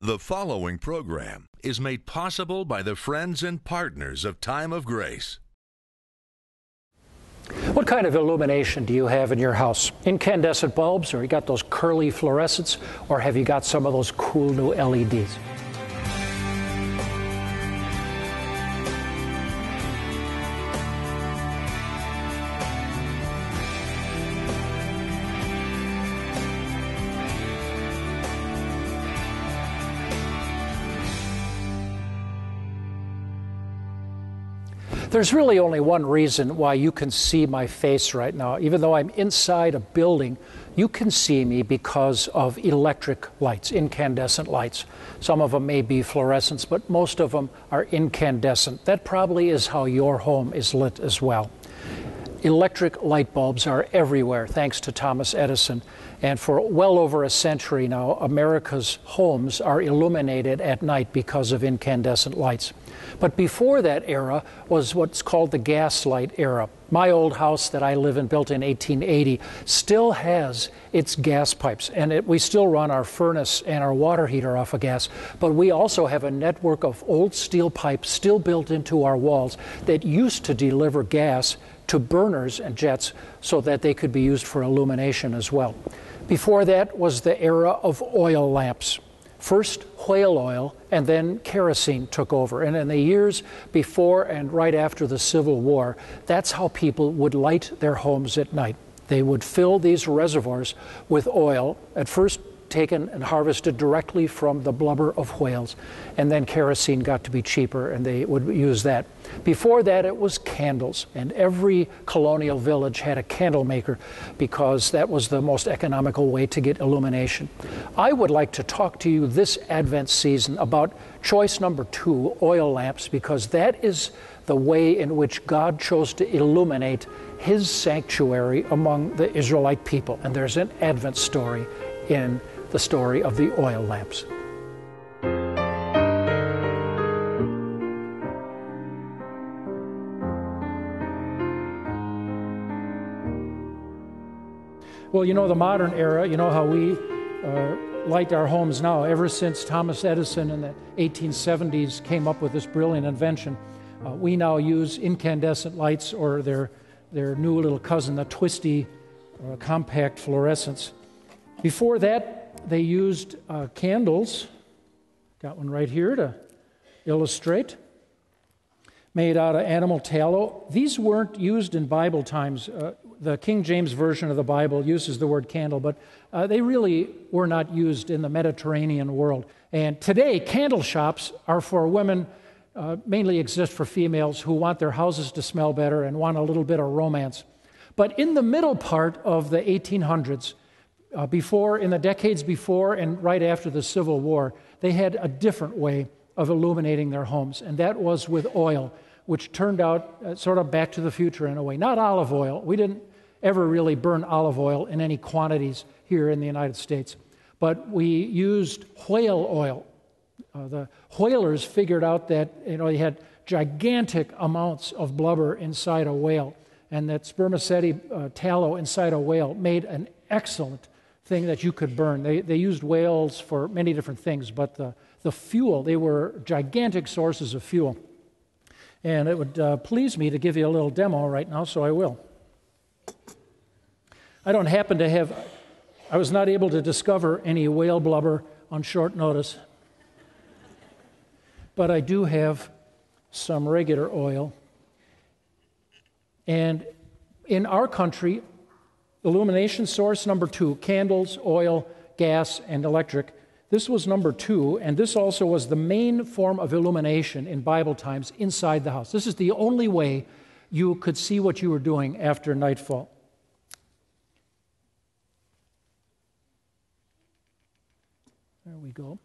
The following program is made possible by the friends and partners of Time of Grace. What kind of illumination do you have in your house? Incandescent bulbs, or you got those curly fluorescents, or have you got some of those cool new LEDs? There's really only one reason why you can see my face right now. Even though I'm inside a building, you can see me because of electric lights, incandescent lights. Some of them may be fluorescents, but most of them are incandescent. That probably is how your home is lit as well. Electric light bulbs are everywhere, thanks to Thomas Edison. And for well over a century now, America's homes are illuminated at night because of incandescent lights. But before that era was what's called the gaslight era. My old house that I live in, built in 1880, still has its gas pipes, and it, we still run our furnace and our water heater off of gas. But we also have a network of old steel pipes still built into our walls that used to deliver gas to burners and jets so that they could be used for illumination as well. Before that was the era of oil lamps. First, whale oil, and then kerosene took over. And in the years before and right after the Civil War, that's how people would light their homes at night. They would fill these reservoirs with oil, at first taken and harvested directly from the blubber of whales. And then kerosene got to be cheaper, and they would use that. Before that, it was candles, and every colonial village had a candle maker because that was the most economical way to get illumination. I would like to talk to you this Advent season about choice number two oil lamps because that is the way in which God chose to illuminate his sanctuary among the Israelite people. And there's an Advent story in the story of the oil lamps. Well, you know, the modern era, you know how we uh, light our homes now. Ever since Thomas Edison in the 1870s came up with this brilliant invention, uh, we now use incandescent lights or their, their new little cousin, the twisty uh, compact fluorescents. Before that, they used uh, candles. Got one right here to illustrate. Made out of animal tallow. These weren't used in Bible times. Uh, the King James Version of the Bible uses the word candle, but uh, they really were not used in the Mediterranean world. And today, candle shops are for women, uh, mainly exist for females who want their houses to smell better and want a little bit of romance. But in the middle part of the 1800s, uh, before, in the decades before and right after the Civil War, they had a different way of illuminating their homes, and that was with oil, which turned out uh, sort of back to the future in a way. Not olive oil. We didn't ever really burn olive oil in any quantities here in the United States, but we used whale oil. Uh, the whalers figured out that you know they had gigantic amounts of blubber inside a whale, and that spermaceti uh, tallow inside a whale made an excellent thing that you could burn. They, they used whales for many different things, but the, the fuel, they were gigantic sources of fuel. And it would uh, please me to give you a little demo right now, so I will. I don't happen to have, I was not able to discover any whale blubber on short notice, but I do have some regular oil. And in our country, Illumination source number two candles, oil, gas, and electric. This was number two, and this also was the main form of illumination in Bible times inside the house. This is the only way you could see what you were doing after nightfall. There we go.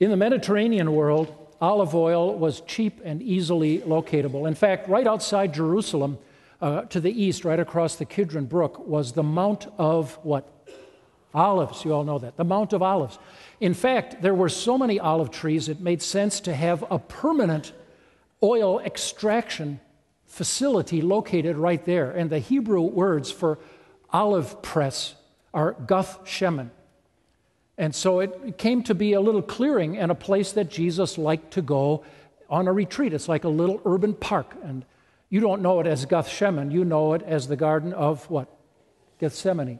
In the Mediterranean world, olive oil was cheap and easily locatable. In fact, right outside Jerusalem, uh, to the east, right across the Kidron Brook, was the Mount of what? Olives. You all know that. The Mount of Olives. In fact, there were so many olive trees, it made sense to have a permanent oil extraction facility located right there. And the Hebrew words for olive press are guth shemen. And so it came to be a little clearing and a place that Jesus liked to go on a retreat. It's like a little urban park. And you don't know it as Gethsemane, you know it as the Garden of what? Gethsemane.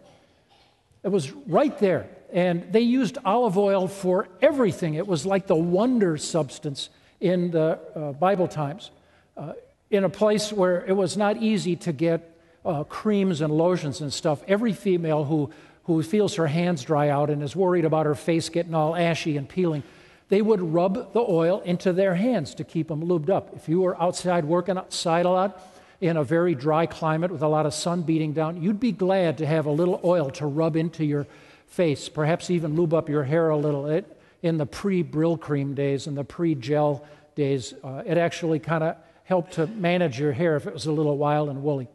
It was right there. And they used olive oil for everything. It was like the wonder substance in the uh, Bible times. Uh, in a place where it was not easy to get uh, creams and lotions and stuff, every female who who feels her hands dry out and is worried about her face getting all ashy and peeling, they would rub the oil into their hands to keep them lubed up. If you were outside working outside a lot in a very dry climate with a lot of sun beating down, you'd be glad to have a little oil to rub into your face, perhaps even lube up your hair a little. It, in the pre Brylcreem days and the pre gel days, uh, it actually kind of helped to manage your hair if it was a little wild and woolly.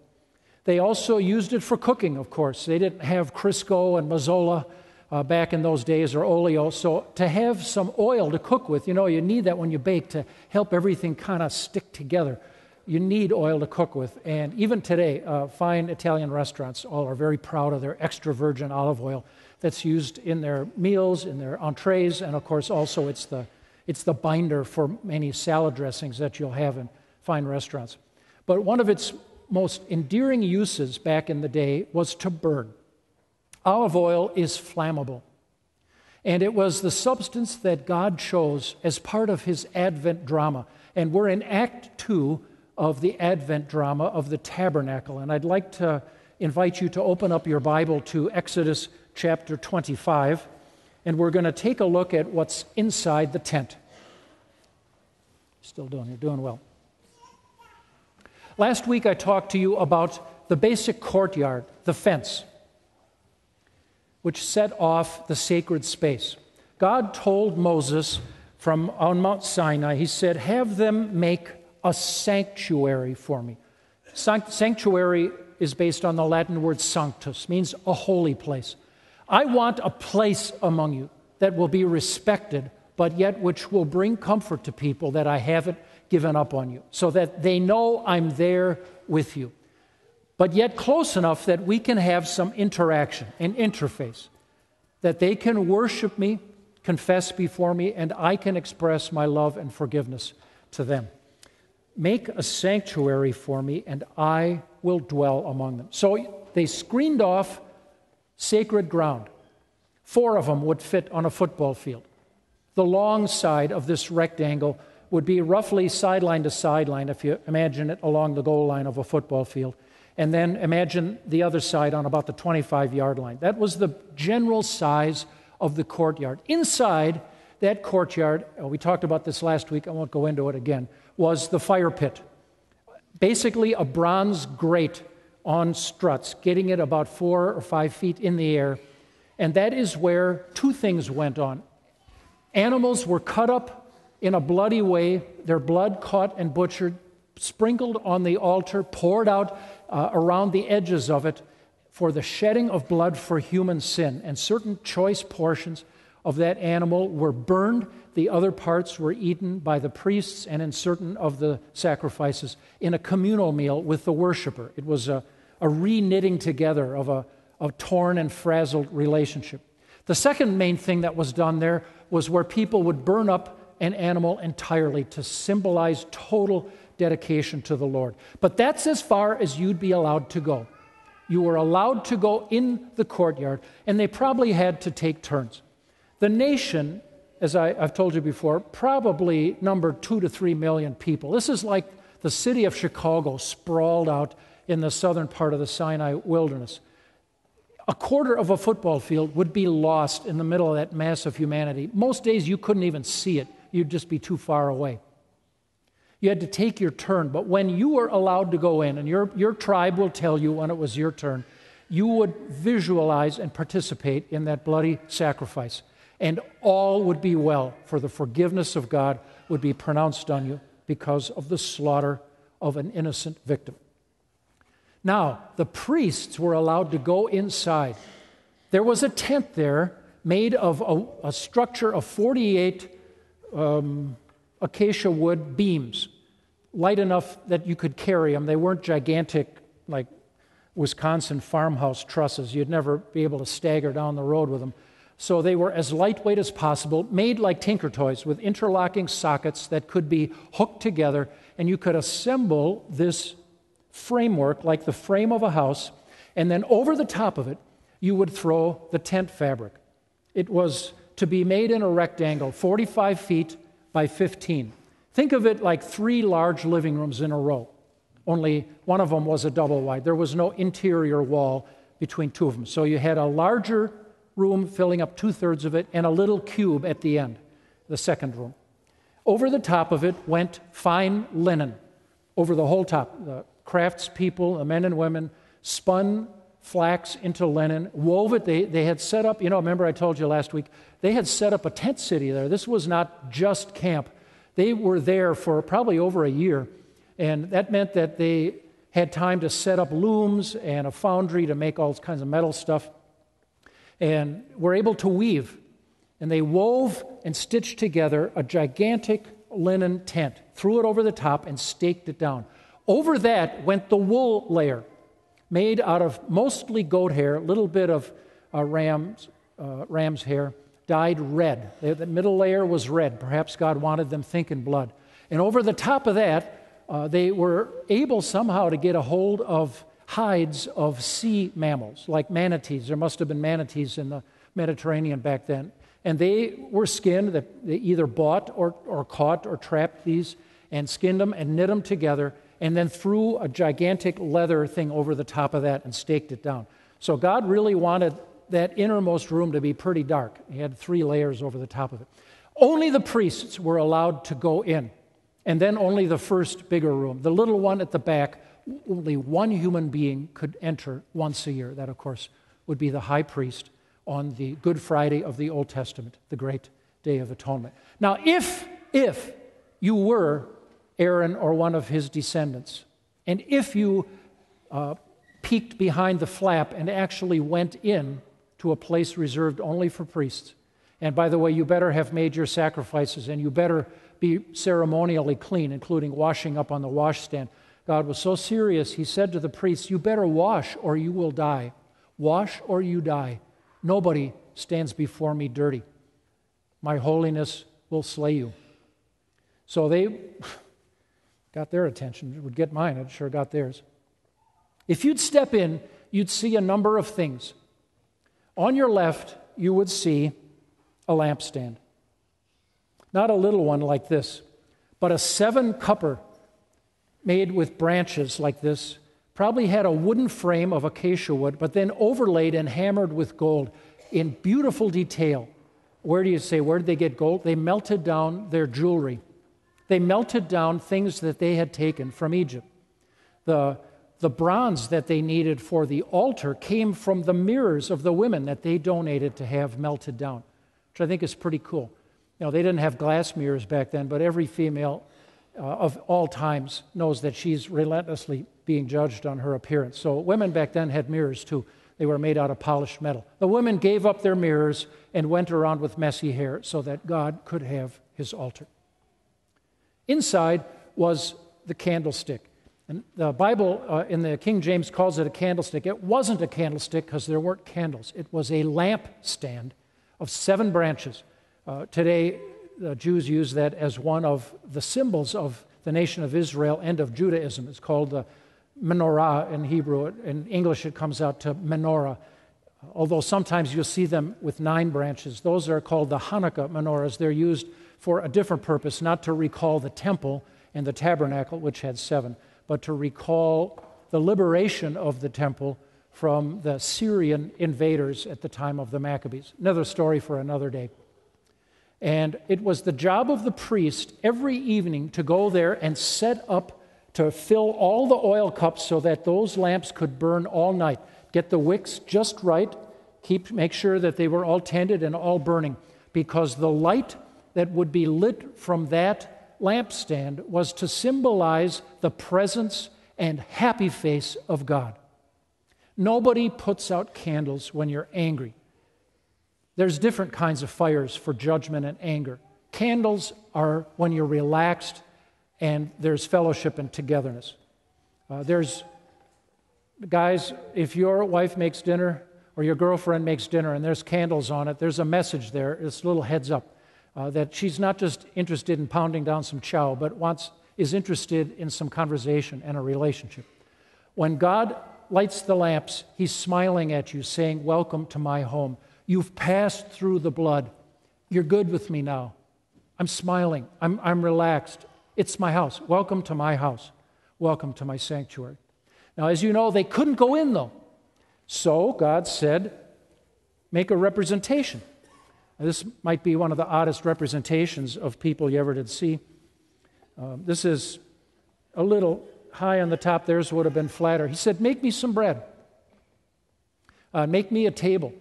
They also used it for cooking, of course. They didn't have Crisco and Mazola uh, back in those days or oleo. So to have some oil to cook with, you know, you need that when you bake to help everything kind of stick together. You need oil to cook with. And even today, uh, fine Italian restaurants all are very proud of their extra virgin olive oil that's used in their meals, in their entrees, and of course also it's the, it's the binder for many salad dressings that you'll have in fine restaurants. But one of its most endearing uses back in the day was to burn. Olive oil is flammable. And it was the substance that God chose as part of his Advent drama. And we're in Act 2 of the Advent drama of the tabernacle. And I'd like to invite you to open up your Bible to Exodus chapter 25. And we're going to take a look at what's inside the tent. Still doing, you're doing well. Last week I talked to you about the basic courtyard, the fence, which set off the sacred space. God told Moses from on Mount Sinai, He said, Have them make a sanctuary for me. Sanctuary is based on the Latin word sanctus, means a holy place. I want a place among you that will be respected, but yet which will bring comfort to people that I haven't given up on you, so that they know I'm there with you. But yet close enough that we can have some interaction, an interface, that they can worship me, confess before me, and I can express my love and forgiveness to them. Make a sanctuary for me, and I will dwell among them. So they screened off sacred ground. Four of them would fit on a football field. The long side of this rectangle would be roughly sideline to sideline, if you imagine it along the goal line of a football field. And then imagine the other side on about the 25 yard line. That was the general size of the courtyard. Inside that courtyard, uh, we talked about this last week, I won't go into it again, was the fire pit. Basically, a bronze grate on struts, getting it about four or five feet in the air. And that is where two things went on. Animals were cut up in a bloody way, their blood caught and butchered, sprinkled on the altar, poured out uh, around the edges of it for the shedding of blood for human sin. And certain choice portions of that animal were burned. The other parts were eaten by the priests and in certain of the sacrifices in a communal meal with the worshiper. It was a, a re knitting together of a, a torn and frazzled relationship. The second main thing that was done there was where people would burn up an animal entirely to symbolize total dedication to the Lord. But that's as far as you'd be allowed to go. You were allowed to go in the courtyard, and they probably had to take turns. The nation, as I, have told you before, probably numbered two to three million people. This is like the city of Chicago sprawled out in the southern part of the Sinai wilderness. A quarter of a football field would be lost in the middle of that mass of humanity. Most days you couldn't even see it you'd just be too far away. You had to take your turn, but when you were allowed to go in, and your, your tribe will tell you when it was your turn, you would visualize and participate in that bloody sacrifice. And all would be well, for the forgiveness of God would be pronounced on you because of the slaughter of an innocent victim. Now, the priests were allowed to go inside. There was a tent there made of a, a structure of 48 um, acacia wood beams, light enough that you could carry them. They weren't gigantic like Wisconsin farmhouse trusses. You'd never be able to stagger down the road with them. So they were as lightweight as possible, made like Tinker Toys with interlocking sockets that could be hooked together, and you could assemble this framework like the frame of a house, and then over the top of it, you would throw the tent fabric. It was to be made in a rectangle, 45 feet by 15. Think of it like three large living rooms in a row, only one of them was a double wide. There was no interior wall between two of them. So you had a larger room filling up two thirds of it and a little cube at the end, the second room. Over the top of it went fine linen, over the whole top. The craftspeople, the men and women, spun flax into linen, wove it. They, they had set up, you know, remember I told you last week, they had set up a tent city there. This was not just camp. They were there for probably over a year, and that meant that they had time to set up looms and a foundry to make all kinds of metal stuff, and were able to weave. And they wove and stitched together a gigantic linen tent, threw it over the top, and staked it down. Over that went the wool layer, made out of mostly goat hair, a little bit of uh, ram's, uh, ram's hair, dyed red. The middle layer was red. Perhaps God wanted them thinking blood. And over the top of that, uh, they were able somehow to get a hold of hides of sea mammals, like manatees. There must have been manatees in the Mediterranean back then. And they were skinned, they either bought or, or caught or trapped these and skinned them and knit them together and then threw a gigantic leather thing over the top of that and staked it down. So God really wanted that innermost room to be pretty dark. He had three layers over the top of it. Only the priests were allowed to go in, and then only the first bigger room. The little one at the back, only one human being could enter once a year. That, of course, would be the high priest on the Good Friday of the Old Testament, the great day of atonement. Now, if, if you were Aaron or one of his descendants, and if you uh, peeked behind the flap and actually went in to a place reserved only for priests. And by the way, you better have made your sacrifices and you better be ceremonially clean, including washing up on the washstand. God was so serious, he said to the priests, You better wash or you will die. Wash or you die. Nobody stands before me dirty. My holiness will slay you. So they got their attention. It would get mine, it sure got theirs. If you'd step in, you'd see a number of things. On your left, you would see a lampstand. Not a little one like this, but a seven cupper made with branches like this. Probably had a wooden frame of acacia wood, but then overlaid and hammered with gold in beautiful detail. Where do you say, where did they get gold? They melted down their jewelry. They melted down things that they had taken from Egypt. The the bronze that they needed for the altar came from the mirrors of the women that they donated to have melted down, which I think is pretty cool. You know, they didn't have glass mirrors back then, but every female uh, of all times knows that she's relentlessly being judged on her appearance. So women back then had mirrors too. They were made out of polished metal. The women gave up their mirrors and went around with messy hair so that God could have his altar. Inside was the candlestick. And the Bible uh, in the King James calls it a candlestick. It wasn't a candlestick because there weren't candles, it was a lampstand of seven branches. Uh, today, the Jews use that as one of the symbols of the nation of Israel and of Judaism. It's called the menorah in Hebrew. In English, it comes out to menorah. Although sometimes you'll see them with nine branches. Those are called the Hanukkah menorahs. They're used for a different purpose, not to recall the temple and the tabernacle, which had seven but to recall the liberation of the temple from the Syrian invaders at the time of the Maccabees. Another story for another day. And it was the job of the priest every evening to go there and set up to fill all the oil cups so that those lamps could burn all night. Get the wicks just right, keep make sure that they were all tended and all burning because the light that would be lit from that lampstand was to symbolize the presence and happy face of God. Nobody puts out candles when you're angry. There's different kinds of fires for judgment and anger. Candles are when you're relaxed and there's fellowship and togetherness. Uh, there's, guys, if your wife makes dinner, or your girlfriend makes dinner and there's candles on it, there's a message there, it's a little heads up uh, that she's not just interested in pounding down some chow, but wants, is interested in some conversation and a relationship. When God lights the lamps, He's smiling at you, saying, Welcome to my home. You've passed through the blood. You're good with me now. I'm smiling. I'm, I'm relaxed. It's my house. Welcome to my house. Welcome to my sanctuary. Now, as you know, they couldn't go in, though. So God said, Make a representation. This might be one of the oddest representations of people you ever did see. Um, this is a little high on the top, theirs would have been flatter. He said, Make me some bread. Uh, make me a table.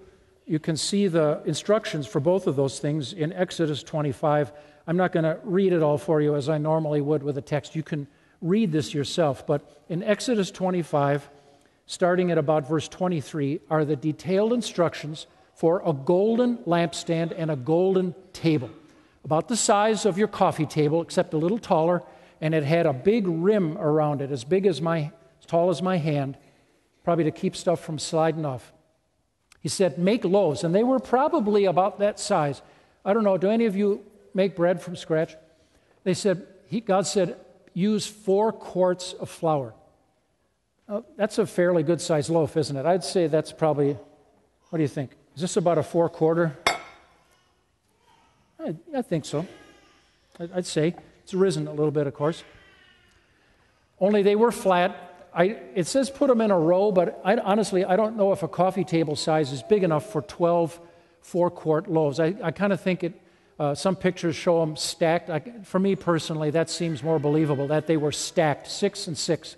You can see the instructions for both of those things in Exodus 25. I'm not going to read it all for you as I normally would with a text. You can read this yourself. But in Exodus 25, starting at about verse 23, are the detailed instructions for a golden lampstand and a golden table, about the size of your coffee table, except a little taller, and it had a big rim around it, as big as my, as tall as my hand, probably to keep stuff from sliding off. He said, Make loaves, and they were probably about that size. I don't know, do any of you make bread from scratch? They said, he, God said, use four quarts of flour. that's a fairly good sized loaf, isn't it? I'd say that's probably, what do you think? Is this about a four quarter? I, I think so. I'd say. It's risen a little bit, of course. Only they were flat. I, it says put them in a row, but I, honestly, I don't know if a coffee table size is big enough for 12 four quart loaves. I, I kind of think it, uh, some pictures show them stacked. I, for me personally, that seems more believable that they were stacked, six and six.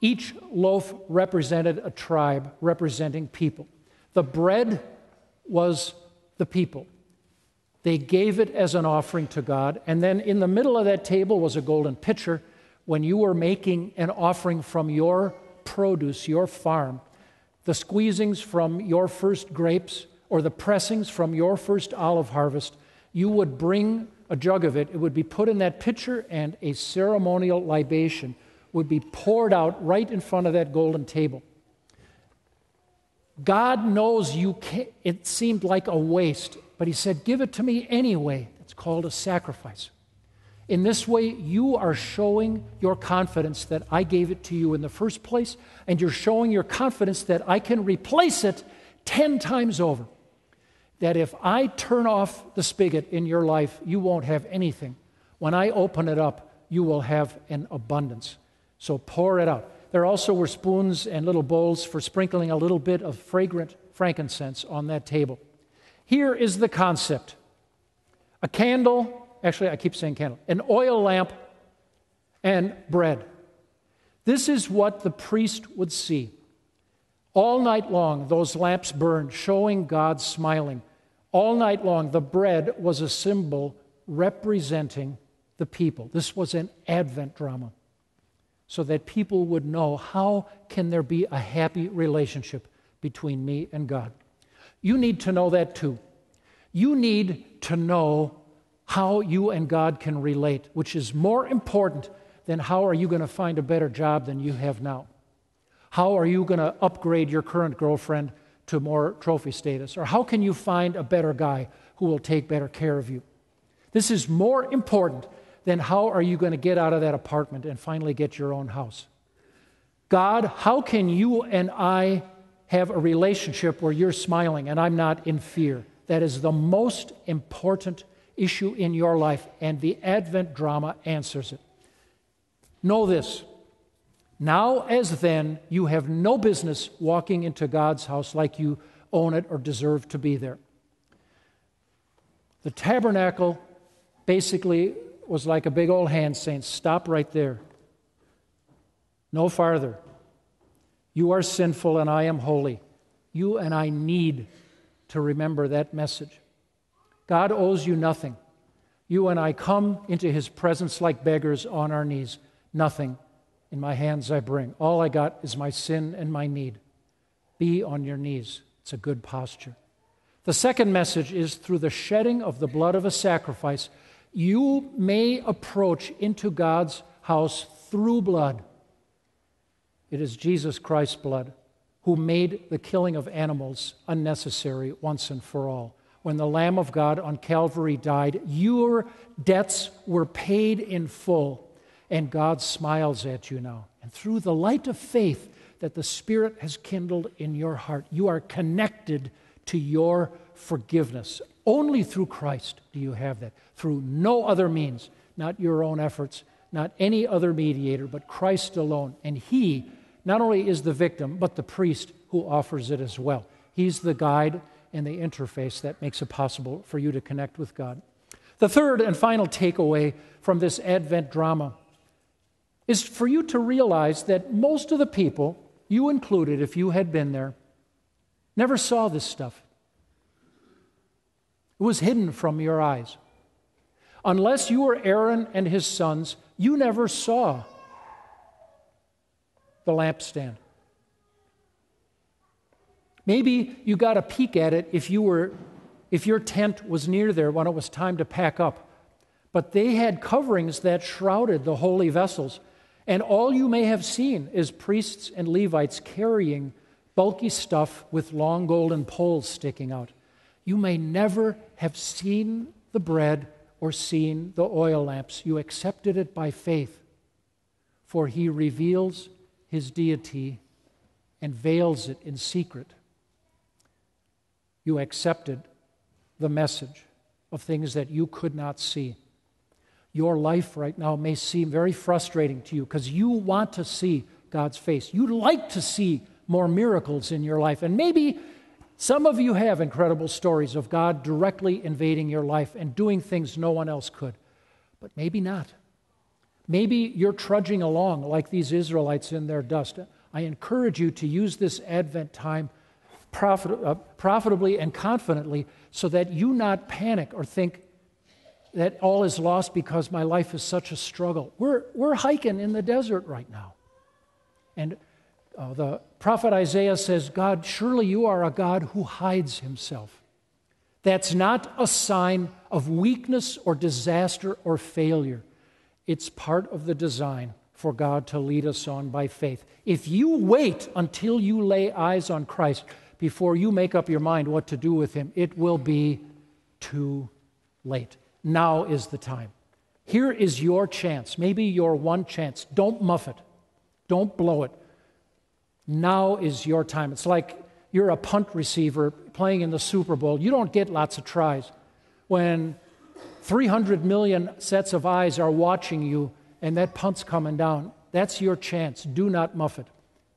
Each loaf represented a tribe representing people. The bread was the people. They gave it as an offering to God. And then in the middle of that table was a golden pitcher. When you were making an offering from your produce, your farm, the squeezings from your first grapes or the pressings from your first olive harvest, you would bring a jug of it. It would be put in that pitcher, and a ceremonial libation would be poured out right in front of that golden table. God knows you can't, it seemed like a waste but he said, Give it to me anyway. It's called a sacrifice. In this way, you are showing your confidence that I gave it to you in the first place, and you're showing your confidence that I can replace it 10 times over. That if I turn off the spigot in your life, you won't have anything. When I open it up, you will have an abundance. So pour it out. There also were spoons and little bowls for sprinkling a little bit of fragrant frankincense on that table. Here is the concept a candle, actually, I keep saying candle, an oil lamp, and bread. This is what the priest would see. All night long, those lamps burned, showing God smiling. All night long, the bread was a symbol representing the people. This was an Advent drama so that people would know how can there be a happy relationship between me and God. You need to know that too. You need to know how you and God can relate, which is more important than how are you going to find a better job than you have now. How are you going to upgrade your current girlfriend to more trophy status? Or how can you find a better guy who will take better care of you? This is more important than how are you going to get out of that apartment and finally get your own house. God, how can you and I have a relationship where you're smiling and I'm not in fear. That is the most important issue in your life, and the Advent drama answers it. Know this now as then, you have no business walking into God's house like you own it or deserve to be there. The tabernacle basically was like a big old hand saying, Stop right there. No farther. You are sinful and I am holy. You and I need to remember that message. God owes you nothing. You and I come into his presence like beggars on our knees. Nothing in my hands I bring. All I got is my sin and my need. Be on your knees. It's a good posture. The second message is through the shedding of the blood of a sacrifice, you may approach into God's house through blood. It is Jesus Christ's blood, who made the killing of animals unnecessary once and for all. When the Lamb of God on Calvary died, your debts were paid in full, and God smiles at you now. And through the light of faith that the Spirit has kindled in your heart, you are connected to your forgiveness. Only through Christ do you have that, through no other means, not your own efforts, not any other mediator, but Christ alone. And He not only is the victim, but the priest who offers it as well. He's the guide and the interface that makes it possible for you to connect with God. The third and final takeaway from this Advent drama is for you to realize that most of the people, you included if you had been there, never saw this stuff. It was hidden from your eyes. Unless you were Aaron and his sons, you never saw the lampstand. Maybe you got a peek at it if you were if your tent was near there when it was time to pack up. But they had coverings that shrouded the holy vessels, and all you may have seen is priests and Levites carrying bulky stuff with long golden poles sticking out. You may never have seen the bread or seen the oil lamps. You accepted it by faith, for he reveals his deity and veils it in secret. You accepted the message of things that you could not see. Your life right now may seem very frustrating to you because you want to see God's face. You'd like to see more miracles in your life. And maybe some of you have incredible stories of God directly invading your life and doing things no one else could, but maybe not. Maybe you're trudging along like these Israelites in their dust. I encourage you to use this Advent time profit, uh, profitably and confidently so that you not panic or think that all is lost because my life is such a struggle. We're, we're hiking in the desert right now. And uh, the prophet Isaiah says, God, surely you are a God who hides himself. That's not a sign of weakness or disaster or failure. It's part of the design for God to lead us on by faith. If you wait until you lay eyes on Christ before you make up your mind what to do with him, it will be too late. Now is the time. Here is your chance, maybe your one chance. Don't muff it, don't blow it. Now is your time. It's like you're a punt receiver playing in the Super Bowl. You don't get lots of tries. When 300 million sets of eyes are watching you and that punt's coming down, that's your chance. Do not muff it.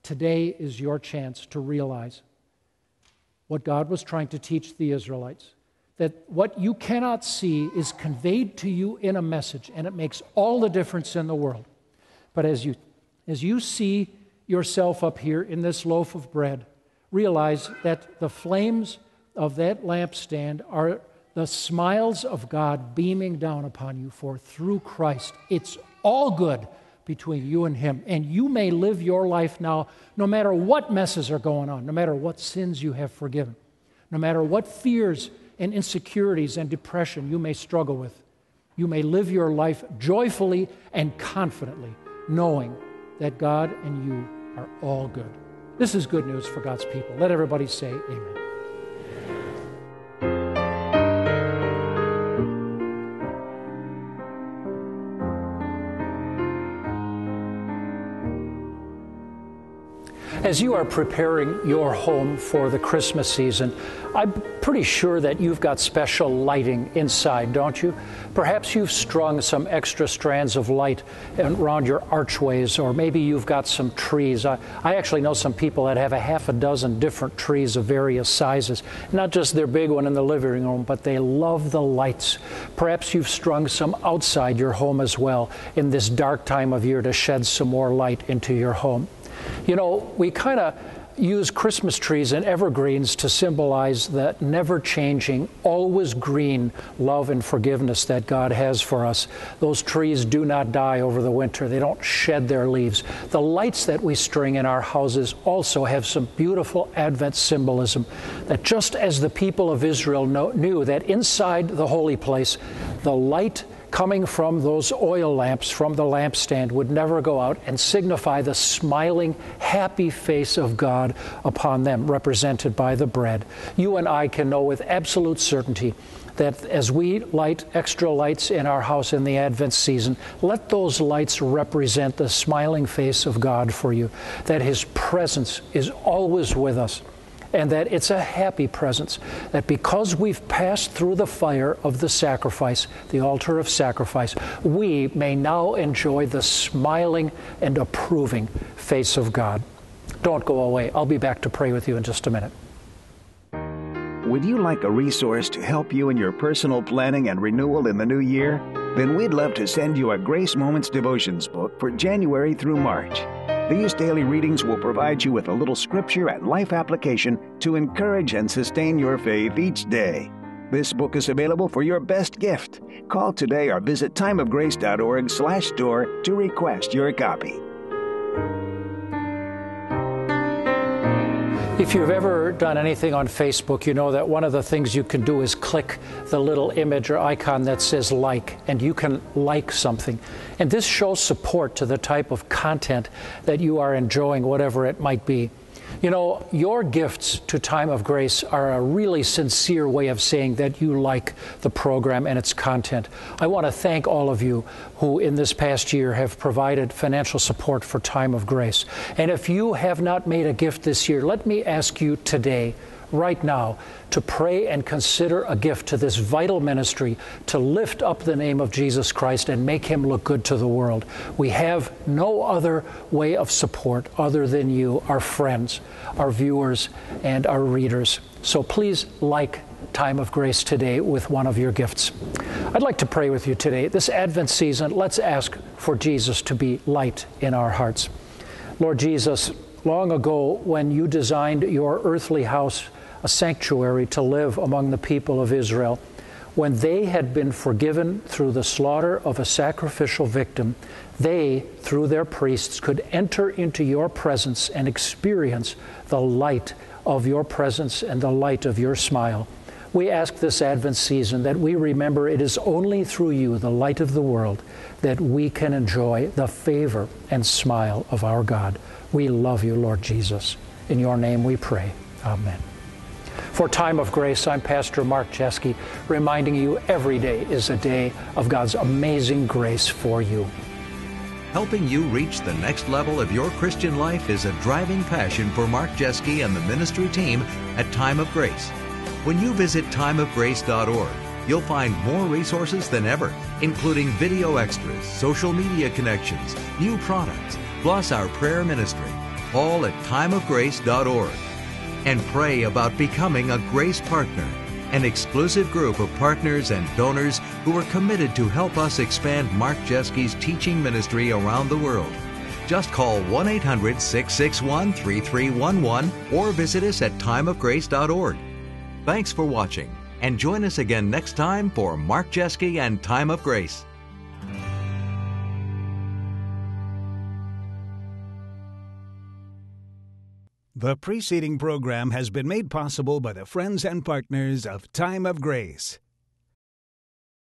Today is your chance to realize what God was trying to teach the Israelites that what you cannot see is conveyed to you in a message, and it makes all the difference in the world. But as you, as you see yourself up here in this loaf of bread, realize that the flames of that lampstand are the smiles of God beaming down upon you, for through Christ, it's all good between you and Him. And you may live your life now, no matter what messes are going on, no matter what sins you have forgiven, no matter what fears and insecurities and depression you may struggle with. You may live your life joyfully and confidently, knowing that God and you are all good. This is good news for God's people. Let everybody say, Amen. As you are preparing your home for the Christmas season, I'm pretty sure that you've got special lighting inside, don't you? Perhaps you've strung some extra strands of light around your archways, or maybe you've got some trees. I, I actually know some people that have a half a dozen different trees of various sizes. Not just their big one in the living room, but they love the lights. Perhaps you've strung some outside your home as well in this dark time of year to shed some more light into your home. You know, we kind of use Christmas trees and evergreens to symbolize that never changing, always green love and forgiveness that God has for us. Those trees do not die over the winter, they don't shed their leaves. The lights that we string in our houses also have some beautiful Advent symbolism that just as the people of Israel know, knew that inside the holy place, the light coming from those oil lamps from the lampstand would never go out and signify the smiling, happy face of God upon them, represented by the bread. You and I can know with absolute certainty that as we light extra lights in our house in the Advent season, let those lights represent the smiling face of God for you, that His presence is always with us and that it's a happy presence. That because we've passed through the fire of the sacrifice, the altar of sacrifice, we may now enjoy the smiling and approving face of God. Don't go away. I'll be back to pray with you in just a minute. Would you like a resource to help you in your personal planning and renewal in the new year? Then we'd love to send you a Grace Moments Devotions book for January through March. These daily readings will provide you with a little scripture and life application to encourage and sustain your faith each day. This book is available for your best gift. Call today or visit timeofgrace.org/store to request your copy. If you've ever done anything on Facebook, you know that one of the things you can do is click the little image or icon that says like, and you can like something. And this shows support to the type of content that you are enjoying, whatever it might be. You know, your gifts to Time of Grace are a really sincere way of saying that you like the program and its content. I want to thank all of you who, in this past year, have provided financial support for Time of Grace. And if you have not made a gift this year, let me ask you today right now to pray and consider a gift to this vital ministry to lift up the name of Jesus Christ and make him look good to the world. We have no other way of support other than you, our friends, our viewers, and our readers. So please like Time of Grace today with one of your gifts. I'd like to pray with you today. This Advent season, let's ask for Jesus to be light in our hearts. Lord Jesus, long ago when you designed your earthly house, a sanctuary to live among the people of Israel. When they had been forgiven through the slaughter of a sacrificial victim, they, through their priests, could enter into your presence and experience the light of your presence and the light of your smile. We ask this Advent season that we remember it is only through you, the light of the world, that we can enjoy the favor and smile of our God. We love you, Lord Jesus. In your name we pray. Amen. For Time of Grace, I'm Pastor Mark Jeske, reminding you every day is a day of God's amazing grace for you. Helping you reach the next level of your Christian life is a driving passion for Mark Jeske and the ministry team at Time of Grace. When you visit timeofgrace.org, you'll find more resources than ever, including video extras, social media connections, new products, plus our prayer ministry, all at timeofgrace.org and pray about becoming a Grace Partner, an exclusive group of partners and donors who are committed to help us expand Mark Jeske's teaching ministry around the world. Just call 1 800 661 3311 or visit us at timeofgrace.org. Thanks for watching, and join us again next time for Mark Jeske and Time of Grace. The preceding program has been made possible by the friends and partners of Time of Grace.